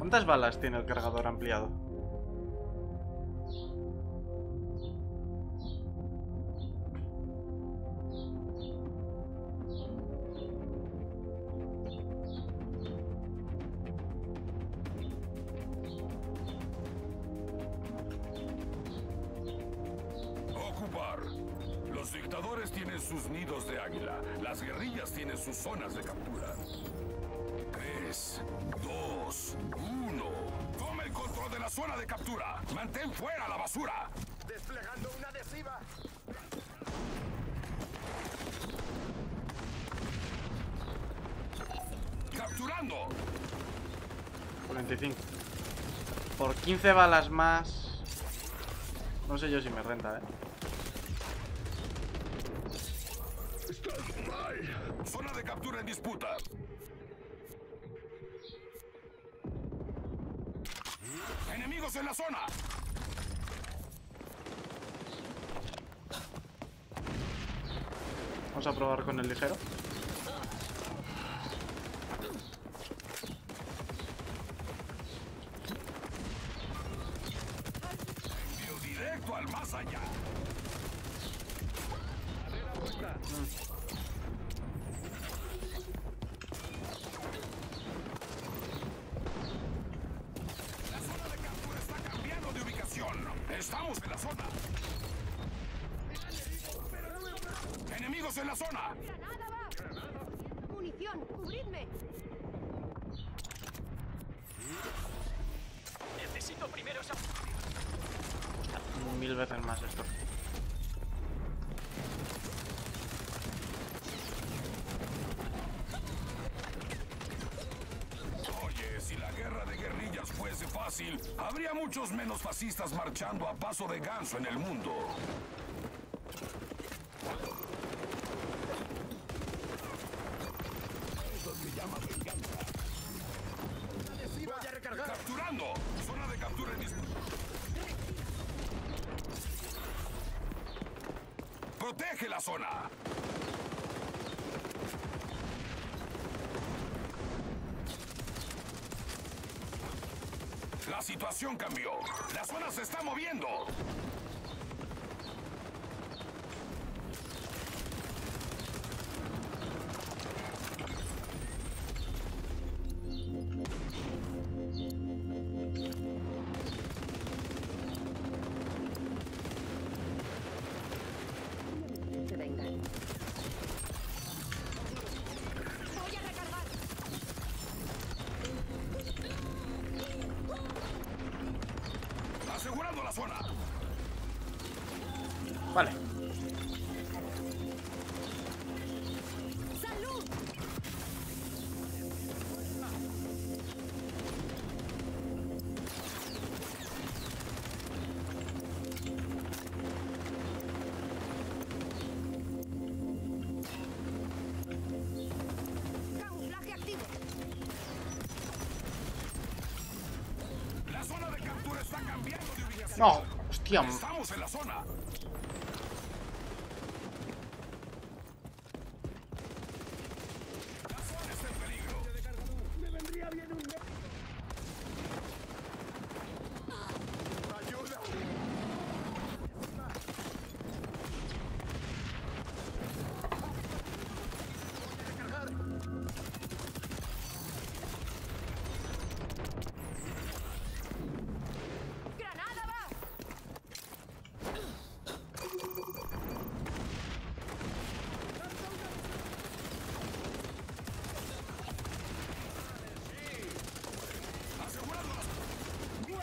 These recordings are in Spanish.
¿Cuántas balas tiene el cargador ampliado? Ocupar. Los dictadores tienen sus nidos de águila. Las guerrillas tienen sus zonas de captura. Tres, dos, uno. Toma el control de la zona de captura. Mantén fuera la basura. Desplegando una adhesiva. Capturando. 45. Por 15 balas más... No sé yo si me renta, ¿eh? Zona de captura en disputa. Enemigos en la zona. Vamos a probar con el ligero. Directo al más allá. La zona de captura está cambiando de ubicación. Estamos en la zona. Enemigos en la zona. ¡Granada va! ¡Munición! ¡Cubridme! Necesito primero esa... Mil veces más esto. Fácil, habría muchos menos fascistas marchando a paso de ganso en el mundo. Voy a recargar. ¡Capturando! Zona de captura en disputa. ¡Protege la zona! La situación cambió. La zona se está moviendo. La. Vale. No, hostia. Estamos en la zona. La zona está en peligro. Me vendría bien un... Ayuda. Voy a recargar. ¡Granada va! Asegurando la Enemigos en la zona. La situación cambió. La zona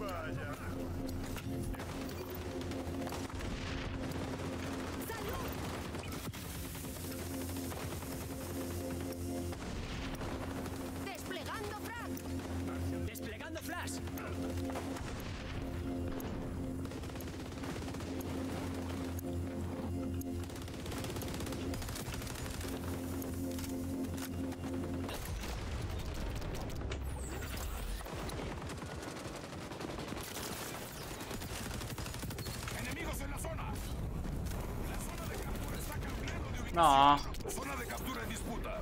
Goodbye, yeah. No. Zona de captura en disputa.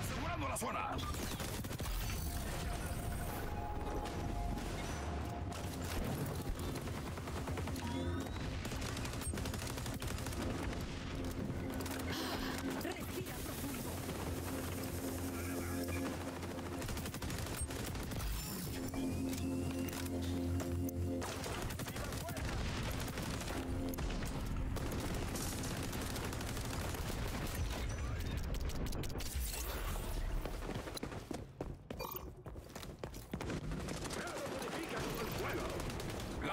Asegurando la zona.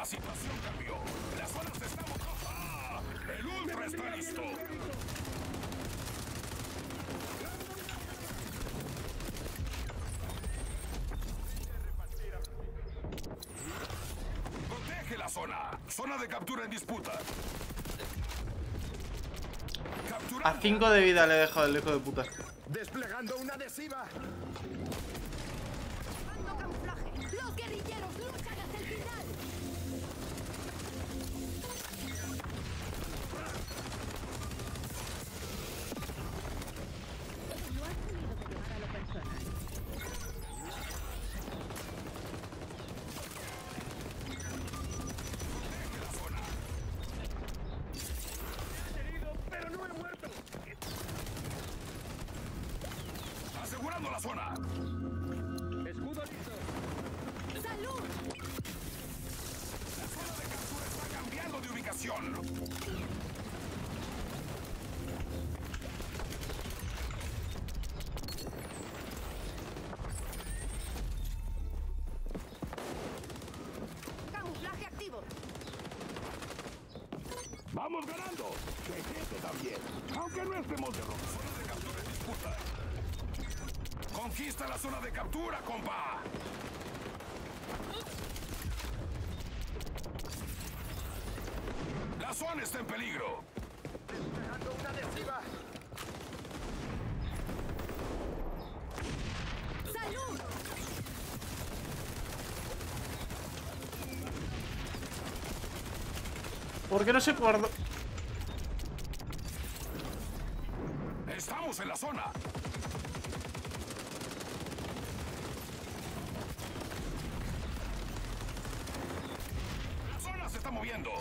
La situación cambió. La zona se está mojando. ¡Ah! El ultra está listo. Protege la zona. Zona de captura en disputa. A 5 de vida le he dejado el hijo de puta. Desplegando una adhesiva. Vamos ganando. Chequete también. Aunque no estemos de rojo. Zona de captura en disputa. Conquista la zona de captura, compa. La zona está en peligro. Desplegando una adhesiva. ¿Por qué no se guardó? Estamos en la zona. La zona se está moviendo.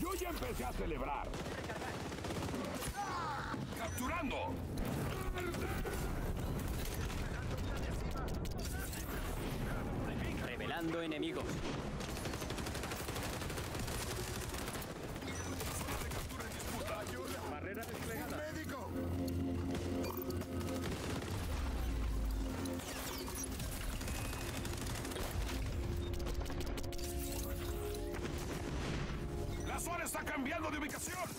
Yo ya empecé a celebrar. ¡Capturando! Revelando enemigos. Cambiando de ubicación.